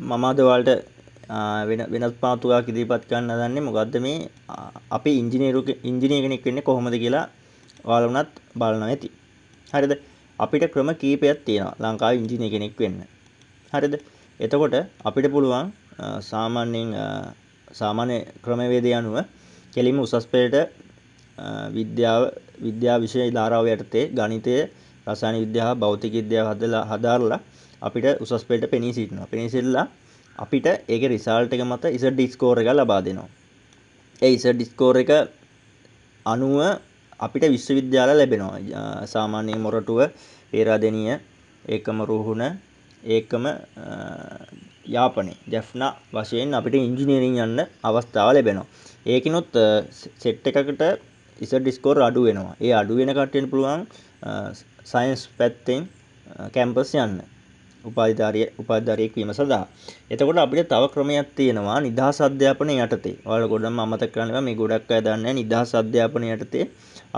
මම අද ඔයාලට වෙන වෙනත් මාතෘකාවක් ඉදිරිපත් කරන්න හදන්නේ මොකද්ද මේ අපි ඉංජිනේරු ඉංජිනේර කෙනෙක් වෙන්නේ කොහොමද කියලා ඔයාලා වුණත් බලනවා ඇති. හරිද? අපිට ක්‍රම කීපයක් තියෙනවා ලංකාවේ ඉංජිනේර කෙනෙක් වෙන්න. හරිද? එතකොට අපිට පුළුවන් සාමාන්‍යයෙන් සාමාන්‍ය ක්‍රමවේදය අනුව කෙලින්ම උසස් පෙළට විද්‍යාව විද්‍යා විෂය ධාරාව යටතේ ගණිතය රසායන විද්‍යාව භෞතික විද්‍යාව හදලා හදාarලා අපිට උසස් පෙළට පෙනී සිටිනවා. පෙනී සිටලා අපිට ඒකේ රිසල්ට් එක මත Z ස්කෝර් එකක් ලබා දෙනවා. ඒ Z ස්කෝර් එක අනුව අපිට විශ්වවිද්‍යාල ලැබෙනවා. සාමාන්‍යයෙන් මොරටුව, පේරාදෙණිය, ඒකම රුහුණ, ඒකම යාපනයේ ජැෆ්නා වශයෙන් අපිට ඉංජිනේරින් යන්න අවස්ථාව ලැබෙනවා. ඒකිනුත් සෙට් එකකට Z ස්කෝර් අඩු වෙනවා. ඒ අඩු වෙන කට්ටියට පුළුවන් සයන්ස් පැත්තෙන් කැම්පස් යන්න. උපාධිධාරිය උපාධිධාරියෙක් වීම සඳහා. එතකොට අපිට තව ක්‍රමයක් තියෙනවා නිදහස් අධ්‍යාපනය යටතේ. ඔයාලා ගොඩක් අමතක කරන්න මේ ගොඩක් අය දන්නේ නිදහස් අධ්‍යාපනය යටතේ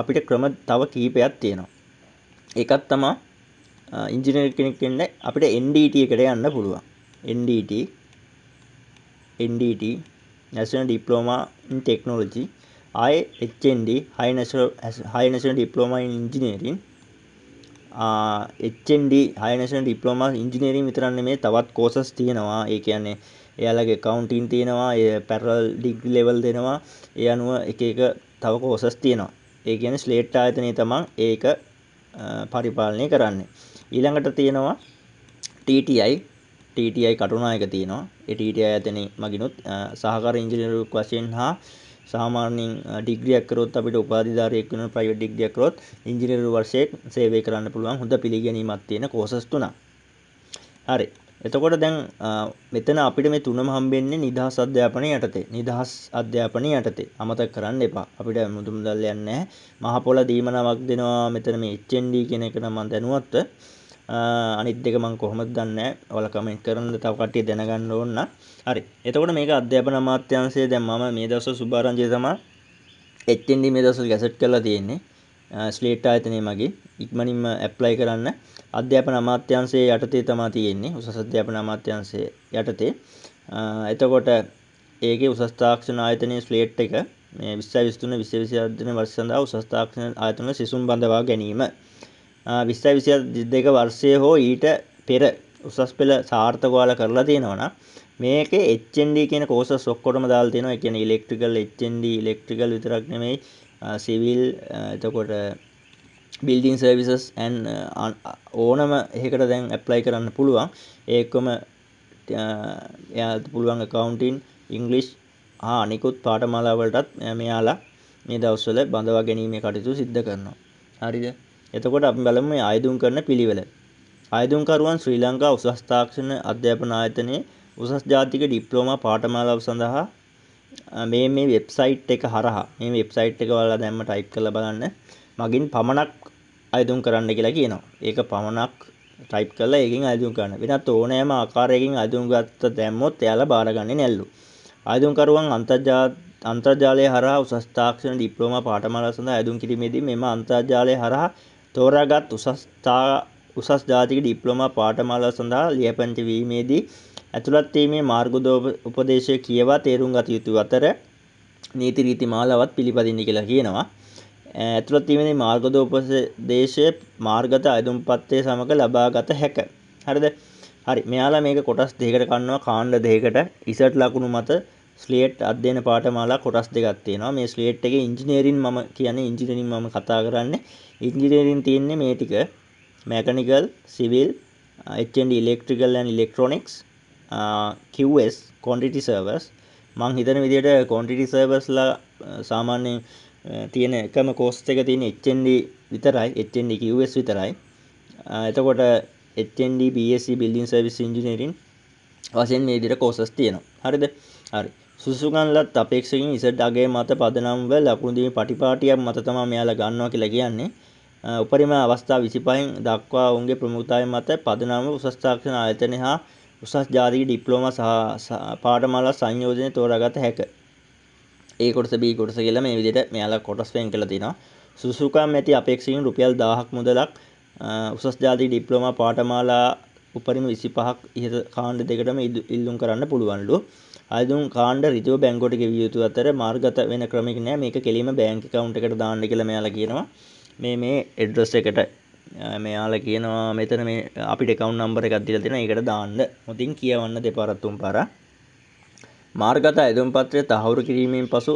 අපිට ක්‍රම තව කීපයක් තියෙනවා. ඒකක් තමයි ඉංජිනේර කෙනෙක් වෙන්න අපිට NDT එකට යන්න පුළුවන්. NDT NDT National Diploma in Technology ආයේ HND High National High National Diploma in Engineering HND High National Diploma Engineering විතරක් නෙමෙයි තවත් කෝසස් තියෙනවා. ඒ කියන්නේ එයාලගේ accounting තියෙනවා, ඒ parallel degree level දෙනවා. ඒ අනුව එක එක තව කෝසස් තියෙනවා. ඒ කියන්නේ ස්ලේට් ආයතනයේ තමන් ඒක පරිපාලනය කරන්නේ. ඊළඟට තියෙනවා TTI TTI කටුනායක තියෙනවා. ඒ TTI ආයතනයේ මගිනුත් සහකාර ඉංජිනේරුවෙක් වශයෙන් හා සාමාන්‍යයෙන් ඩිග්‍රියක් කරොත් අපිට උපාධිධාරියෙක් වෙන ප්‍රයිවට් ඩිග්‍රියක් කරොත් ඉංජිනේරු වර්ෂයක් සේවය කරන්න පුළුවන් හොඳ පිළිගැනීමක් තියෙන කෝසස් තුනක්. හරි. එතකොට දැන් මෙතන අපිට මේ තුනම හම්බෙන්නේ නිදහස් අධ්‍යාපනය යටතේ. නිදහස් අධ්‍යාපනය යටතේ. අමතක කරන්න එපා. අපිට මුදුමුදල් යන්නේ නැහැ. මහ පොළ දීමනාවක් දෙනවා. මෙතන මේ HND කියන එක නම් මම දැනුවත්ව අනිත් දෙක මම කොහොමද දන්නේ ඔයාලා කමෙන්ට් කරන්න තව කට්ටිය දැනගන්න ඕන නම්. හරි. එතකොට මේක අධ්‍යාපන අමාත්‍යාංශය දැන් මම මේ දවස්වල සුභාරංචිය තමයි HND මේ දවස්වල ගැසට් කරලා තියෙන්නේ. ස්ලේට් ආයතනයේ මගින්. ඉක්මනින්ම ඇප්ලයි කරන්න. අධ්‍යාපන අමාත්‍යාංශයේ යටතේ තමයි තියෙන්නේ. උසස් අධ්‍යාපන අමාත්‍යාංශයේ යටතේ. එතකොට ඒකේ උසස් තාක්ෂණ ආයතනයේ ස්ලේට් එක මේ 2023 2024 අධ්‍යයන වර්ෂ සඳහා උසස් තාක්ෂණ ආයතන සිසුන් බඳවා ගැනීම. විස්සයි විසිය දෙක වර්ෂය හෝ ඊට පෙර උසස් පෙළ සාර්ථක ඔයාලා කරලා තියෙනවා නම් මේකේ HND කියන කෝසස් ඔක්කොටම දාලා තියෙනවා. ඒ කියන්නේ ඉලෙක්ට්‍රිකල් HND ඉලෙක්ට්‍රිකල් විතරක් නෙමෙයි සිවිල් එතකොට බිල්ඩින් සර්විසස් ඇන් ඕනම එකකට දැන් ඇප්ලයි කරන්න පුළුවන්. ඒකම එයාට පුළුවන් accounting ඉංග්‍රීසි හා අනිකුත් පාඨමාලා වලටත් මෙයාලා මේ දවස්වල බඳවා ගැනීමේ කටයුතු සිද්ධ කරනවා. හරිද? එතකොට අපි බලමු මේ ආයුධුම් කරන පිළිවෙල. ආයුධුම්කරුවන් ශ්‍රී ලංකා උසස් තාක්ෂණ අධ්‍යාපන ආයතනයේ උසස් ජාතික ඩිප්ලෝමා පාඨමාලාව සඳහා මේ මේ වෙබ්සයිට් එක හරහා මේ වෙබ්සයිට් එක ඔයාලා දැම්ම ටයිප් කරලා බලන්න මගින් පමණක් ආයුධුම් කරන්න කියලා කියනවා. ඒක පමණක් ටයිප් කරලා ඒකෙන් ආයුධුම් කරන්න. වෙනත් ඕනෑම ආකාරයකින් ආයුධුම් ගත්ත දැම්මොත් එයාලා බාරගන්නේ නැල්ලු. ආයුධුම්කරුවන් අන්තර්ජාත අන්තර්ජාලය හරහා උසස් තාක්ෂණ ඩිප්ලෝමා පාඨමාලා සඳහා ආයුධුම් කිරීමේදී මෙම අන්තර්ජාලය හරහා තෝරාගත් උසස් ජාතික ඩිප්ලෝමා පාඨමාලා සඳහා ලියාපදිංචි වීමේදී ඇතුළත් වීමේ මාර්ගෝපදේශය කියවා තේරුම් ගත යුතු අතර නීති රීති මාලාවත් පිළිපදින්න කියලා කියනවා. ඇතුළත් වීමේදී මාර්ගෝපදේශය මාර්ගත අයදුම්පත්තේ සමග ලබා ගත හැක. හරිද? හරි. මෙයාලා මේක කොටස් දෙකකට කන්නවා කාණ්ඩ දෙකකට ඉසට් ලකුණු මත ස්ලේට් අධ්‍යයන පාඨමාලා කොටස් දෙකක් තියෙනවා. මේ ස්ලේට් එකේ ඉංජිනේරින් මම කියන්නේ ඉංජිනේරින් මම කතා කරන්නේ. ඉංජිනේරින් තියෙන්නේ මේ ටික mechanical, civil, HND electrical and electronics, QS quantity servers. මං හිතන විදිහට quantity serversලා සාමාන්‍යයෙන් තියෙන එකම කෝස් එක තියෙන HND විතරයි, HND QS විතරයි. එතකොට HND BSc building service engineering වශයෙන් මේ විදිහට කෝසස් තියෙනවා. හරිද? හරි. සුසුකන්ලත් අපේක්ෂකින් ඉසඩ් අගේ මත පදනම්ව ලකුණු දීමේ පටිපාටියක් මත තමයි මෙයාලා ගන්නවා කියලා කියන්නේ. උපරිම අවස්ථා 25න් දක්වා ඔවුන්ගේ ප්‍රමුඛතාවය මත පදනම උසස් තාක්ෂණ ආයතන හා උසස් ජාතික ඩිප්ලෝමා සහ පාඨමාලා සංයෝජනය තෝරාගත හැක. A කොටස B කොටස කියලා මේ විදිහට මෙයාලා කොටස් වෙන් කරලා තිනවා. සුසුකම් ඇති අපේක්ෂකින් රුපියල් 1000ක් මුදලක් උසස් ජාතික ඩිප්ලෝමා පාඨමාලා උපරිම 25ක් ඉහත කාණ්ඩ දෙකටම ඉල්ලුම් කරන්න පුළුවන්ලු. අයදුම් කාණ්ඩ ඍජුව බැංකුවට ගෙවිය යුතු අතර මාර්ගගත වෙන ක්‍රමයක් නෑ. මේක කෙලින්ම බැංක් account එකට දාන්න කියලා මෙයාලා කියනවා. මේ මේ address එකට මෙයාලා කියනවා මෙතන මේ අපිට account number එකක් දීලා තියෙනවා. ඒකට දාන්න. මුතින් කියවන්න දෙපාරක් තුන් පාරක්. මාර්ගගත අයදුම් පත්‍රය තහවුරු කිරීමෙන් පසු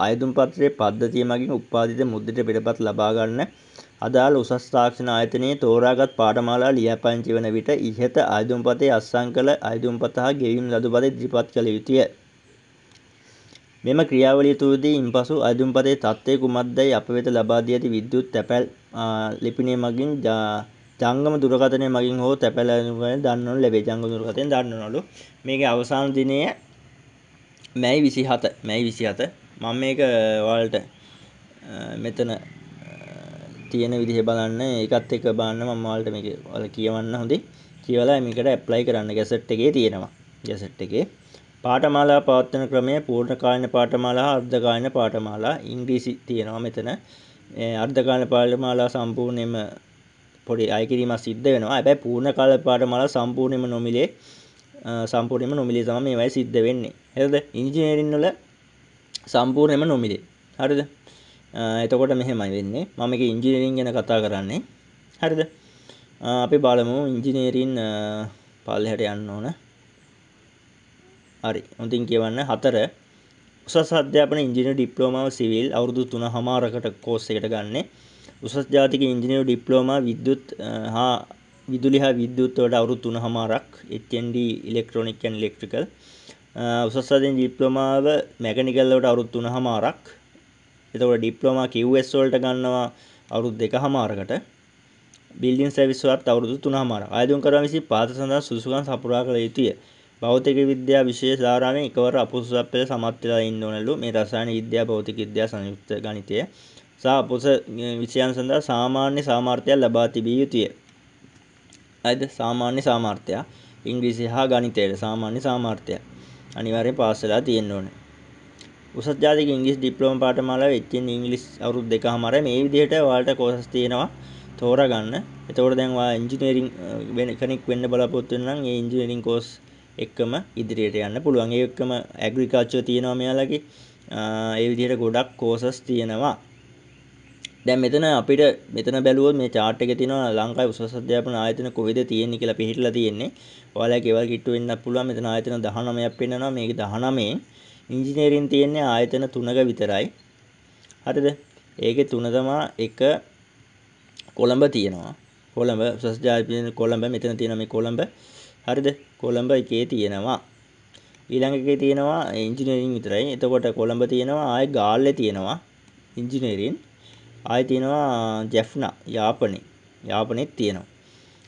අයදුම් පත්‍රයේ පද්ධතිය මගින් උත්පාදිත මුද්‍රිත පිටපත් ලබා ගන්න අදාළ උසස් තාක්ෂණ ආයතනයේ තෝරාගත් පාඨමාලා ලියාපදිංචි වන විට ඉහත අයදුම්පතේ අත්සන් කළ අයදුම්පත හා ගෙවීම් ලදු බද ඉදිරිපත් කළ යුතුය. මෙම ක්‍රියාවලිය තුළදී ඉන්පසු අයදුම්පතේ තත්ත්වය කුමක්දයි අප වෙත ලබා දී ඇති විද්‍යුත් තැපැල් ලිපිනය මගින් ජංගම දුරකථනය මගින් හෝ තැපැල් දන්නවනු ලැබේ. ජංගම දුරකථනයෙන් දන්නවලු. මේකේ අවසාන දිනය මැයි 27 මැයි 27 මම මේක ඔයාලට මෙතන තියෙන විදිහ බලන්න. ඒකත් එක්ක බලන්න මම ඔයාලට මේක ඔයාලා කියවන්න හොඳේ. කියවලා මේකට ඇප්ලයි කරන්න. ගැසට් එකේ තියෙනවා. ගැසට් එකේ. පාඨමාලා පවත්වන ක්‍රමය පූර්ණ කාලින පාඨමාලා හා අර්ධ කාලින පාඨමාලා ඉංග්‍රීසි තියෙනවා මෙතන. අර්ධ කාලින පාඨමාලා සම්පූර්ණයෙන්ම පොඩි අය කිරීමක් සිද්ධ වෙනවා. හැබැයි පූර්ණ කාල පාඨමාලා සම්පූර්ණයෙන්ම නොමිලේ සම්පූර්ණයෙන්ම නොමිලේ තමයි මේවයි සිද්ධ වෙන්නේ. හරිද? ඉංජිනේරින් වල සම්පූර්ණයෙන්ම නොමිලේ හරිද? එතකොට මෙහෙමයි වෙන්නේ. මම මේක ඉංජිනේරින් ගැන කතා කරන්නේ. හරිද? අපි බලමු ඉංජිනේරින් පල්ලෙහාට යන්න ඕන. හරි. උන්තින් කියවන්න. හතර. උසස් අධ්‍යාපන ඉංජිනේරු ඩිප්ලෝමාව සිවිල් අවුරුදු 3මාරකට කෝස් එකට ගන්නේ. උසස් ජාතික ඉංජිනේරු ඩිප්ලෝමා විද්‍යුත් හා විදුලි හා විද්‍යුත් වලට අවුරුදු 3මාරක් HND ඉලෙක්ට්‍රොනික ඇන්ඩ් ඉලෙක්ට්‍රිකල් උසස් අධ්‍යයන ඩිප්ලෝමාව මැකනිකල් වලට අවුරුදු 3මාරක්. එතකොට ඩිප්ලෝමා QS වලට ගන්නවා අවුරුදු 2මාරකට. බිල්ඩින් සර්විස් වලට අවුරුදු 3මාරක්. ආයතන කරන විසින් පාත සඳහා සුසුකම් සපුරා කළ යුතුය. භෞතික විද්‍යා විශේෂ ධාරාවෙන් එකවර අපොසුසක් පෙළ සමත් වෙලා ඉන්න ඕනලු. මේ රසායන විද්‍යා භෞතික විද්‍යා සංයුක්ත ගණිතය සහ අපොස විෂයන් සඳහා සාමාන්‍ය සාමර්ථ්‍යයක් ලබා තිබිය යුතුය. හරිද? සාමාන්‍ය සාමර්ථ්‍ය ඉංග්‍රීසි හා ගණිතයේ සාමාන්‍ය සාමර්ථ්‍යය අනිවාර්යෙන් පාස් වෙලා තියෙන්න ඕනේ. උසස් ජාතික ඉංග්‍රීසි ඩිප්ලෝමා පාඨමාලාව HN ඉංග්‍රීසි අවුරුදු දෙකමාරයි මේ විදිහට ඔයාලට කෝසස් තියෙනවා තෝරාගන්න. එතකොට දැන් ඔයා ඉංජිනේරින් වෙන කෙනෙක් වෙන්න බලාපොරොත්තු වෙන නම් ඒ ඉංජිනේරින් කෝස් එක්කම ඉදිරියට යන්න පුළුවන්. ඒ එක්කම ඇග්‍රිකල්චර් තියෙනවා මෙයාලගේ. ඒ විදිහට ගොඩක් කෝසස් තියෙනවා. දැන් මෙතන අපිට මෙතන බැලුවොත් මේ chart එකේ තියෙනවා ලංකාවේ උසස් අධ්‍යාපන ආයතන කොහෙද තියෙන්නේ කියලා පිළිහිట్లా තියෙන්නේ. ඔයාලා කේවල් කිට්ටු වෙන්නත් පුළුවන්. මෙතන ආයතන 19ක් පෙන්නනවා. මේක 19 ඉංජිනේරින් තියෙන්නේ ආයතන 3ක විතරයි. හරිද? ඒකේ තුන තමයි එක කොළඹ තියෙනවා. කොළඹ උසස් ජාතික කොළඹ මෙතන තියෙනවා මේ කොළඹ. හරිද? කොළඹ එකේ තියෙනවා. ඊළඟ එකේ තියෙනවා ඉංජිනේරින් විතරයි. එතකොට කොළඹ තියෙනවා ආයේ ගාල්ලේ තියෙනවා ඉංජිනේරින්. ආයෙ තියෙනවා ජැෆ්නා යාපනයේ. යාපනයේත් තියෙනවා.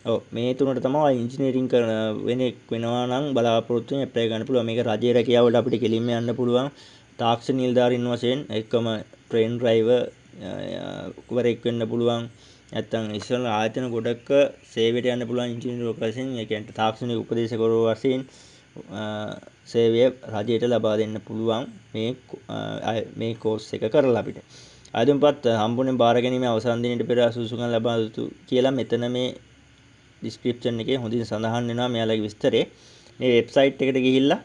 ඔව් මේ තුනට තමයි ඉංජිනේරින් කරන වෙනෙක් වෙනවා නම් බලාපොරොත්තු වෙන ඇප්ලයි කරන්න පුළුවන්. මේක රජයේ රැකියාවලට අපිට කෙලින්ම යන්න පුළුවන්. තාක්ෂණ නිලධාරීන් වශයෙන් එක්කම ට්‍රේන් ඩ්‍රයිවර් වරෙක් වෙන්න පුළුවන්. නැත්තම් ඉස්සෙල් ආයතන ගොඩක සේවයට යන්න පුළුවන් ඉංජිනේරු වශයෙන් ඒ කියන්නේ තාක්ෂණික උපදේශකවරු වශයෙන් සේවය රජයට ලබා දෙන්න පුළුවන් මේ මේ කෝස් එක කරලා අපිට. ආයතනපත් හම්බුනේ බාර ගැනීම අවසන් දිනේට පෙර සුසුකම් ලබා යුතු කියලා මෙතන මේ ඩිස්ක්‍රිප්ෂන් එකේ හොඳින් සඳහන් වෙනවා මෙයාලගේ විස්තරේ. මේ වෙබ්සයිට් එකට ගිහිල්ලා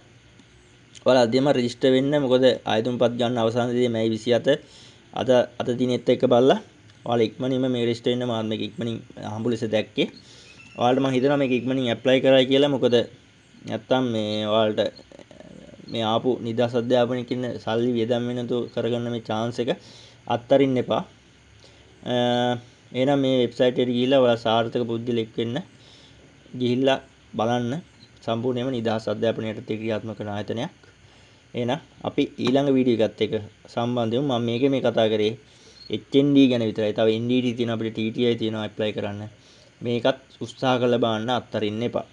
ඔයාලා අදම රෙජිස්ටර් වෙන්න මොකද ආයතනපත් ගන්න අවසන් දිනේ මැයි 27 අද අද දිනෙත් එක බලලා ඔයාලා ඉක්මනින්ම මේ රෙජිස්ටර් වෙන්න මාත් මේක ඉක්මනින් හම්බු ලෙස දැක්කේ. ඔයාලට මම හිතනවා මේක ඉක්මනින් ඇප්ලයි කරයි කියලා මොකද නැත්තම් මේ ඔයාලට මේ ආපු නිදහස් අධ්‍යාපනයේ කියන සල්ලි වියදම් වෙනතු කරගන්න මේ chance එක අත්තරින්න එපා. එහෙනම් මේ වෙබ්සයිට් එකට ගිහිල්ලා ඔයාලා සාර්ථක පුද්ගලෙක් වෙන්න ගිහිල්ලා බලන්න සම්පූර්ණයෙන්ම නිදහස් අධ්‍යාපනයට ක්‍රියාත්මක කරන ආයතනයක්. එහෙනම් අපි ඊළඟ වීඩියෝ එකත් එක්ක සම්බන්ධ වෙමු. මම මේකේ මේ කතා කරේ HND ගැන විතරයි. තව NDT තියෙනවා අපිට TTI තියෙනවා ඇප්ලයි කරන්න. මේකත් උත්සාහ කරලා බලන්න අත්තරින්න එපා.